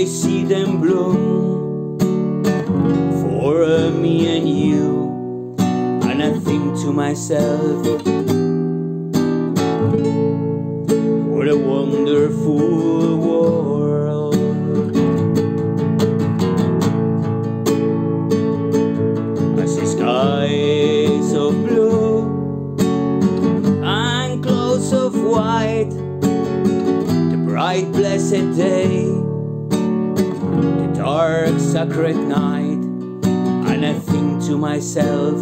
I see them bloom for uh, me and you. And I think to myself, what a wonderful world. I see skies of blue and clouds of white, the bright, blessed day the dark sacred night, and I think to myself,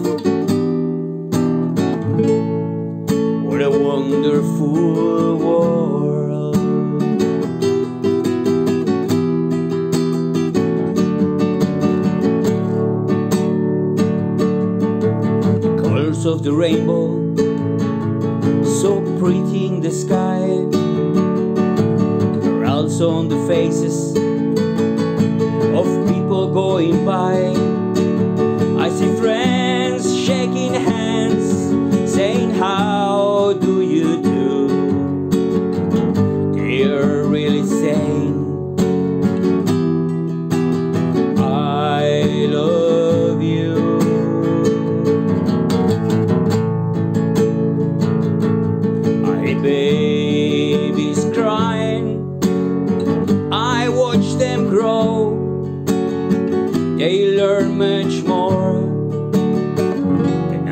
what a wonderful world. The colors of the rainbow, so pretty in the sky, also on the faces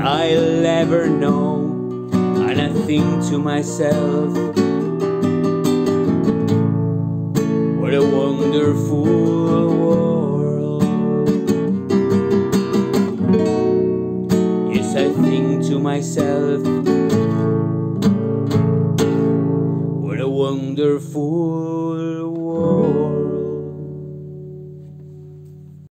I'll ever know. And I think to myself, what a wonderful world. Yes, I think to myself, what a wonderful.